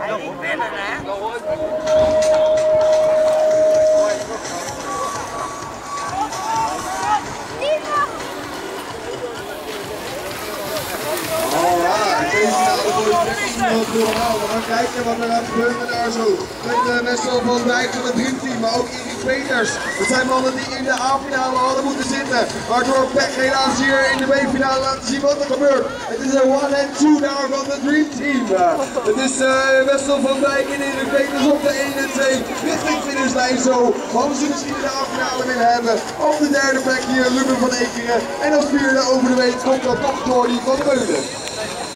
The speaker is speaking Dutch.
niet winnen, hè? We gaan kijken wat er gaat gebeuren daar zo. Met uh, Wessel van Dijk van het Dream Team, maar ook Erik Peters. Dat zijn mannen die in de A-finale hadden moeten zitten. Waardoor Peck helaas hier in de B-finale laten zien wat er gebeurt. Het is een one and two daar van het Dream Team. Het is uh, Wessel van Dijk en Erik Peters op de 1 en 2. Richting finishlijn zo. Hadden ze misschien in de A-finale willen hebben. Op de derde plek hier Ruben van Ekeren. En als vierde over de week komt dat toch Jordi van Meulen.